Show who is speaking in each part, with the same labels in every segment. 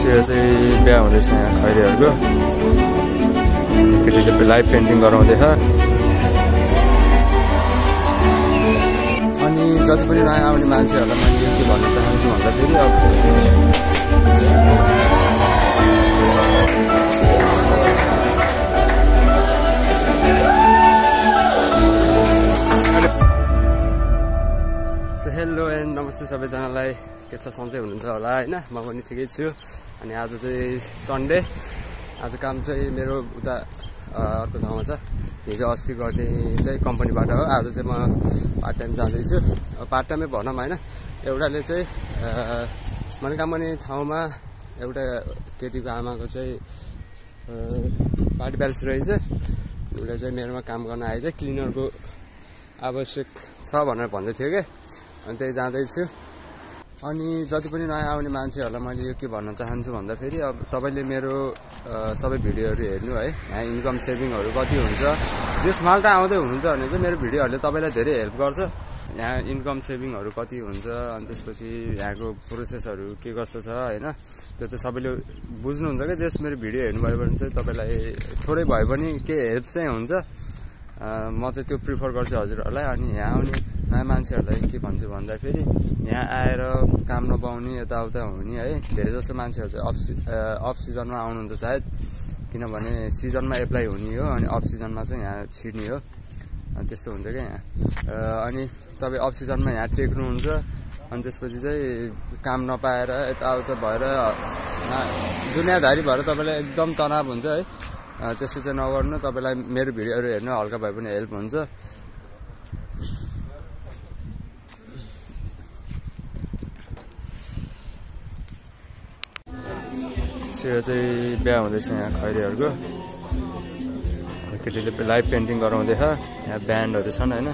Speaker 1: यो चाहिँ बिहा हुँदैछ यहाँ खैरेहरूको। केटीले लाइभ पेन्टिङ गराउँदैछ। अनि जति पनि नयाँ आउने मान्छेहरूलाई मैले के भन्न चाहन्छु भन्दाखेरि अब हेलो एन्ड नमस्ते सबैजनालाई। के छ सन्चै हुनुहुन्छ होला होइन? म पनि ठिकै छु। अनि आज चाहिँ सन्डे। आज काम चाहिँ मेरो उता अर्को ठाउँमा छ। हिजो अस्ति गर्ने चाहिँ कम्पनीबाट हो। आज चाहिँ म पार्ट टाइम जाँदैछु। पार्ट टाइमै भनौँ होइन? एउटाले चाहिँ अ, मनोकामनी ठाउँमा एउटा केटीको आमाको चाहिँ पार्टी प्यालेस रहेछ। उसले चाहिँ मेरोमा काम गर्न आएछ। क्लिनरको आवश्यक छ भनेर भन्दै थियो क्या अनि त्यही जाँदैछु। अनि जति पनि नयाँ आउने मान्छेहरूलाई मैले यो के भन्न चाहन्छु भन्दाखेरि अब तपाईँले मेरो सबै भिडियोहरू हेर्नु है यहाँ इन्कम सेभिङहरू कति हुन्छ जस माल्टा आउँदै हुनुहुन्छ भने चाहिँ मेरो भिडियोहरूले तपाईँलाई धेरै हेल्प गर्छ। यहाँ इन्कम सेभिङहरू कति हुन्छ अनि त्यसपछि यहाँको प्रोसेसहरू के कस्तो छ होइन त्यो चाहिँ सबैले बुझ्नुहुन्छ क्या जस मेरो भिडियो हेर्नुभयो भने चाहिँ तपाईँलाई थोरै भए पनि केही हेल्प चाहिँ हुन्छ। म चाहिँ त्यो प्रिफर गर्छु हजुरहरूलाई। अनि यहाँ आउने मान्छेहरूलाई के भन्छु भन्दाखेरि यहाँ आएर काम नपाउने यताउता हुने है। धेरै जस्तो मान्छेहरू चाहिँ अफ अफ सिजनमा आउनुहुन्छ सायद। किनभने सिजनमा एप्लाई हुने हो अनि अफ सिजनमा चाहिँ यहाँ छिर्ने हो। अनि त्यस्तो हुन्छ क्या यहाँ। अनि तपाईँ अफ सिजनमा यहाँ टेक्नुहुन्छ अनि त्यसपछि चाहिँ काम नपाएर यताउता भएर दुनियाँदारी भएर तपाईँलाई एकदम तनाव हुन्छ है। त्यस्तो चाहिँ नगर्नु। तपाईँलाई मेरो भिडियोहरू हेर्नु हल्का भए पनि हेल्प हुन्छ। सो चाहिँ बिहा हुँदैछ यहाँ खैरेहरूको। केटीले लाइभ पेन्टिङ गराउँदैछ। यहाँ ब्यान्डहरू छन् होइन।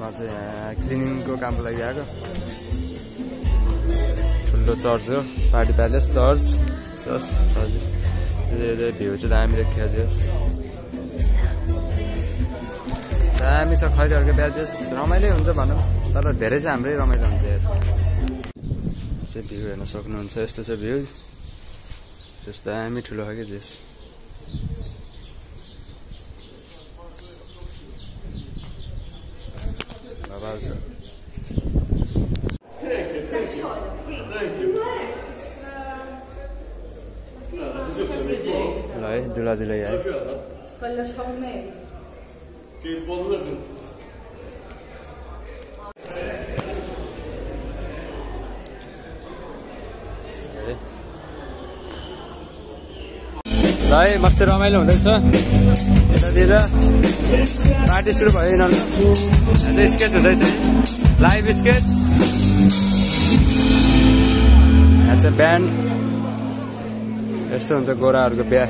Speaker 1: म चाहिँ यहाँ क्लिनिङको कामको लागि आएको। ठुलो चर्च हो। Party palace church. Church view चाहिँ दामी देखिया जोस् दामी छ खैरेहरूको बिहा जोस् रमाइलो हुन्छ भनौँ। तर धेरै चाहिँ हाम्रै रमाइलो हुन्छ चाहिँ भ्यू हेर्न सक्नुहुन्छ यस्तो छ भ्यू त्यस्तो दामी ठुलो खालको जेस। ल है दुला दुलै आयो
Speaker 2: Sciaumento.
Speaker 1: है। मस्तै रमाइलो हुँदैछ। यतातिर पार्टी सुरु भयो यिनीहरूको चाहिँ स्केच हुँदैछ। लाइभ स्केच यहाँ चाहिँ बिहान यस्तो हुन्छ गोराहरूको बिहा।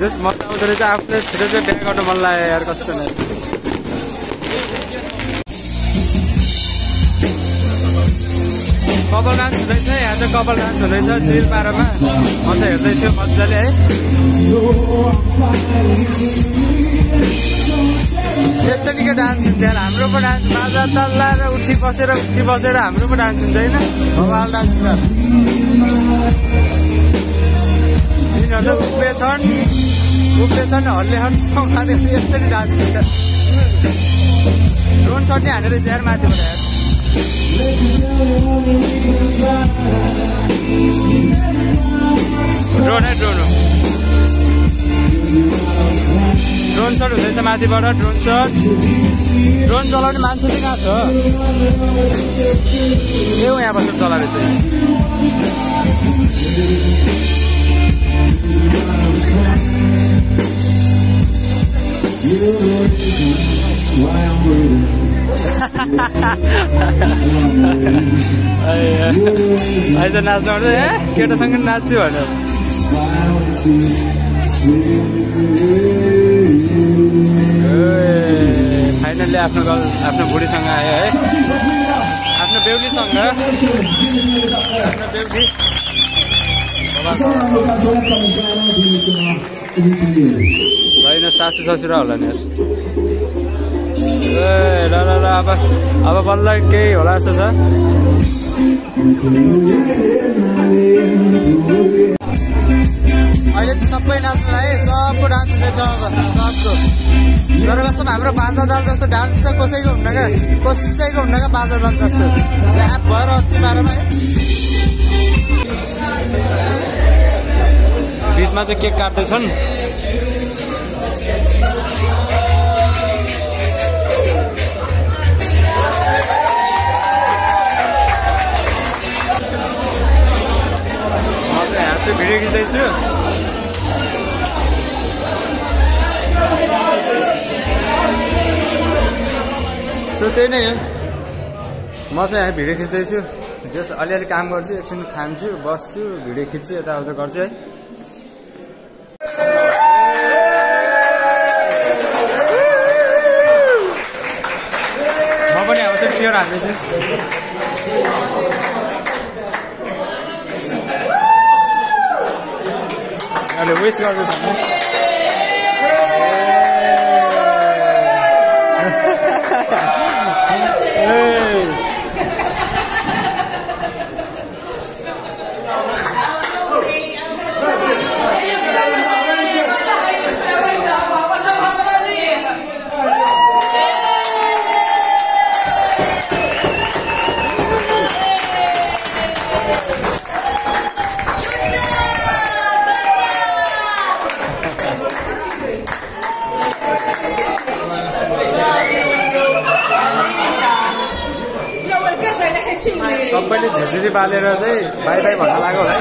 Speaker 1: जस मजा आउँदो रहेछ आफूले छिटो चाहिँ बिहा गर्न मन लाग्यो यार कस्तो नै कपाल डान्स हुँदैछ यहाँ चाहिँ कपाल डान्स हुँदैछ चिल पारामा। म चाहिँ हेर्दैछु मजाले है। यस्तो निकै डान्स हुन्छ यार हाम्रो पो डान्स बाजा तल्लाएर उठी बसेर उठी बसेर हाम्रो पो डान्स हुन्छ होइन? भगवाल डान्स हुन्छ यिनीहरू त उभिएछन् उभिएछन् हल्लेछन् सँगाले यस्तरी डान्स हुन्छ। ड्रोन नै हानेर चाहिँ माथिबाट ड्रोन है ड्रोन हो। ड्रोन सट हुँदैछ माथिबाट ड्रोन सट ड्रोन चलाउने मान्छे चाहिँ कहाँ छ? ए हो यहाँ बसेर चलाएर चाहिँ। आइज नाच्नु पर्छ ए केटासँग नाच्छु भनेर। फाइनल्ली आफ्नो गल आफ्नो बुढीसँग आयो है। आफ्नो बेहुलीसँग। आफ्नो बेहुली। होइन सासू ससुरा होला नि ए ल ल ल अब अब बल्ल केही होला जस्तो छ। अहिले चाहिँ सबै नाच्नु है। डान्स हुँदैछ अब सबको तर कस्तो हाम्रो बाजा दल जस्तो डान्स चाहिँ कसैको हुन्न क्या? कसैको हुन्न क्या बाजा दल जस्तो? च्याप भएर अस्ति बाह्रमा बिचमा चाहिँ केक काट्दैछन्। भिडियो खिच्दैछु। सो त्यही नै हो। म चाहिँ यहाँ भिडियो खिच्दैछु। जस अलिअलि काम गर्छु एकछिन खान्छु बस्छु भिडियो खिच्छु यताउता गर्छु है। म पनि अब चाहिँ चियर हाल्दैछु अहिले वेस्ट गर्दैछ ए बाई बाई भन्न लाग्यो होला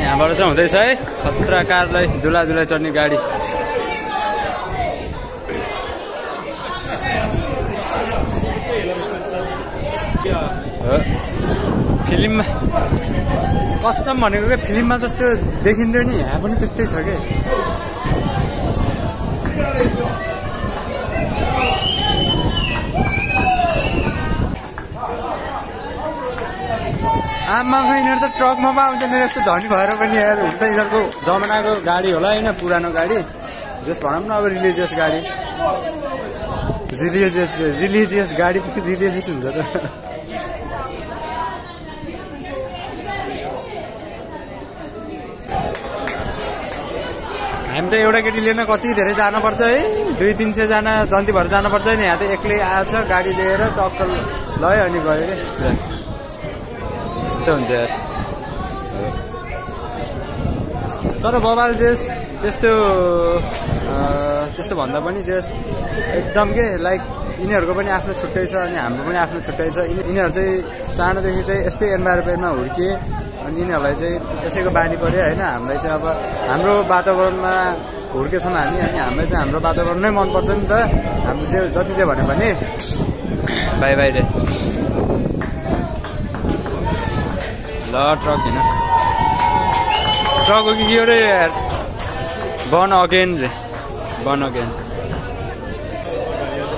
Speaker 1: यहाँबाट चाहिँ हुँदैछ है खतरा कारलाई दुला दुला चढ्ने गाडी। फिल्ममा कस्टम भनेको क्या फिल्ममा जस्तो देखिन्थ्यो नि यहाँ पनि त्यस्तै छ क्या आमा यिनीहरू त ट्रकमा पो आउँदैन यस्तो धनी भएर पनि यार हुन त यिनीहरूको जमानाको गाडी होला होइन पुरानो गाडी। जस भनौँ न अब रिलिजियस गाडी। रिलिजियस रिलिजियस गाडी पनि रिलिजियस हुन्छ त। हामी त एउटा केटी लिन कति धेरै जानुपर्छ है? दुई तिन सयजना जन्ती भएर जानुपर्छ नि। यहाँ त एक्लै आएछ गाडी लिएर टक्कर लयो अनि गयो क्या यस्तो हुन्छ। तर बबाल जेस त्यस्तो त्यस्तो भन्दा पनि जेस एकदम के लाइक यिनीहरूको पनि आफ्नो छुट्टै छ अनि हाम्रो पनि आफ्नो छुट्टै छ। यिनी- यिनीहरू चाहिँ सानोदेखि चाहिँ यस्तै इन्भाइरोमेन्टमा हुर्किए अनि यिनीहरूलाई चाहिँ त्यसैको बानी पऱ्यो होइन। हामीलाई चाहिँ अब हाम्रो वातावरणमा
Speaker 3: हुर्केछौँ हामी अनि हामीलाई चाहिँ हाम्रो वातावरण नै मनपर्छ नि त। हाम्रो चाहिँ जति चाहिँ भन्यो भने।
Speaker 1: बाई बाई रे। ल ट्रक होइन ट्रक कि रे यार? बन अगेन रे। बन अगेन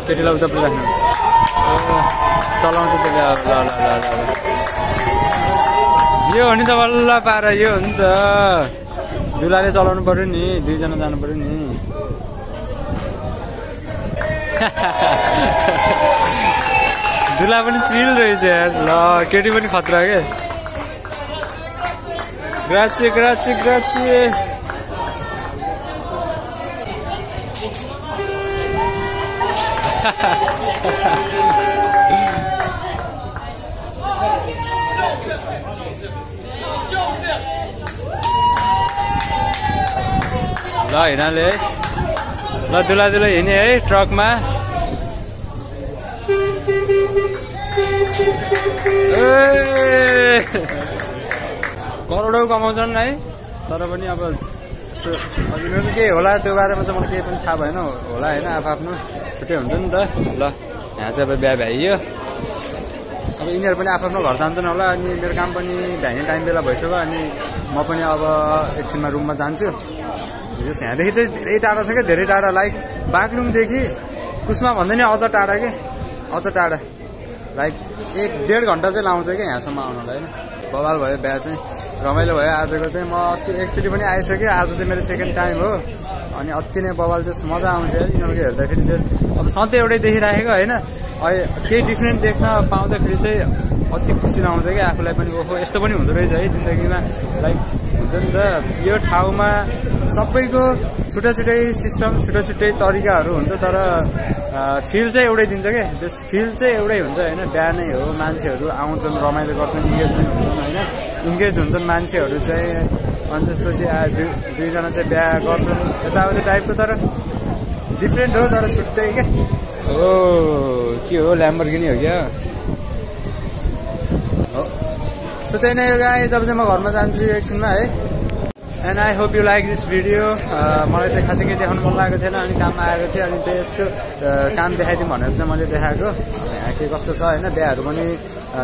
Speaker 1: केटीलाई उता पुऱ्याख्नु चलाउँछ त्यसले अब ल ल ल यो हो नि त बल्ल पाएर यो हो नि त। दुलाले चलाउनु पऱ्यो नि दुईजना जानु पऱ्यो नि। दुला पनि चिल रहेछ यार। ल केटी पनि खतरा के? ग्राची ग्राची ग्राची ल हिँडाले है ल दुला दुला हिँड्ने है ट्रकमा ए! करोडौँ कमाउँछन् है तर पनि अब यस्तो अघि मेरो केही होला त्यो बारेमा चाहिँ मलाई केही पनि थाहा भएन। होला होइन आफ आफ्नो छुट्टै हुन्छ नि त। ल यहाँ चाहिँ अब बिहा भ्याइयो अब यिनीहरू पनि आफ्नो घर जान्छन् होला अनि मेरो काम पनि भ्याइने टाइम बेला भइसक्यो अनि म पनि अब एकछिनमा रुममा जान्छु। हिजो यहाँदेखि चाहिँ धेरै टाढा छ क्या धेरै टाढा। लाइक बागलुङदेखि कुसमा भन्दा नि अझ टाढा के? अझ टाढा। लाइक एक डेढ घन्टा चाहिँ लाउँछ क्या यहाँसम्म आउनलाई। होइन बवाल भयो बिहा चाहिँ। रमाइलो भयो आजको चाहिँ म अस्ति एकचोटि पनि आइसकेँ। आज चाहिँ मेरो सेकेन्ड टाइम हो। अनि अति नै बवाल चाहिँ मजा आउँछ। यिनीहरूको हेर्दाखेरि चाहिँ अब सधैँ एउटै देखिराखेको होइन? अहिले केही डिफ्रेन्ट देख्न पाउँदाखेरि चाहिँ अति खुसी आउँछ क्या आफूलाई पनि। ओहो यस्तो पनि हुँदो रहेछ है जिन्दगीमा। लाइक हुन्छ नि त। यो ठाउँमा सबैको छुट्टै छुट्टै सिस्टम छुट्टै छुट्टै तरिकाहरू हुन्छ तर फिल चाहिँ एउटै दिन्छ क्या जस फिल चाहिँ एउटै हुन्छ होइन? बिहा नै हो मान्छेहरू आउँछन् रमाइलो गर्छन् इङ्गेजमेन्ट हुन्छन् होइन? इङ्गेज हुन्छन् मान्छेहरू चाहिँ अनि त्यसपछि दुई दुईजना चाहिँ बिहा गर्छन् यताउति टाइपको तर डिफ्रेन्ट हो तर छुट्टै क्या हो के हो? ल्याम्बर्गिनी हो क्या हो सो त्यही नै गाई जब चाहिँ म घरमा जान्छु एकछिनमा है। And I hope you like this video मलाई चाहिँ खासै केही देखाउनु मन लागेको थिएन अनि काममा आएको थिएँ अनि त्यो यसो काम देखाइदिउँ भनेर चाहिँ मैले देखाएको। यहाँ के कस्तो छ होइन? बिहाहरू पनि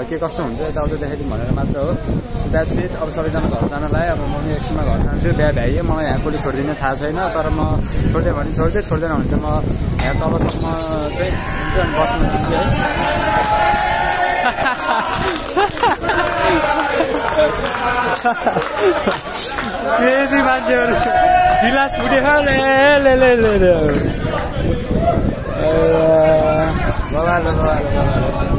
Speaker 1: के कस्तो हुन्छ यताउता देखाइदिउँ भनेर मात्र हो। सो द्याट सिट अब सबैजना घर जानलाई अब म एकछिनमा घर जान्छु। बिहा भ्याइयो। मलाई यहाँ कसले छोडिदिने थाहा छैन तर म छोडिदियो भने छोडिदिएँ छोड्दैन भने चाहिँ म यहाँ तलसम्म चाहिँ बस्न दिन्छु है। क्रेजी मान्छेहरू गिलास फुटेको ले ले ले ले ले बबाल बबाल बबाल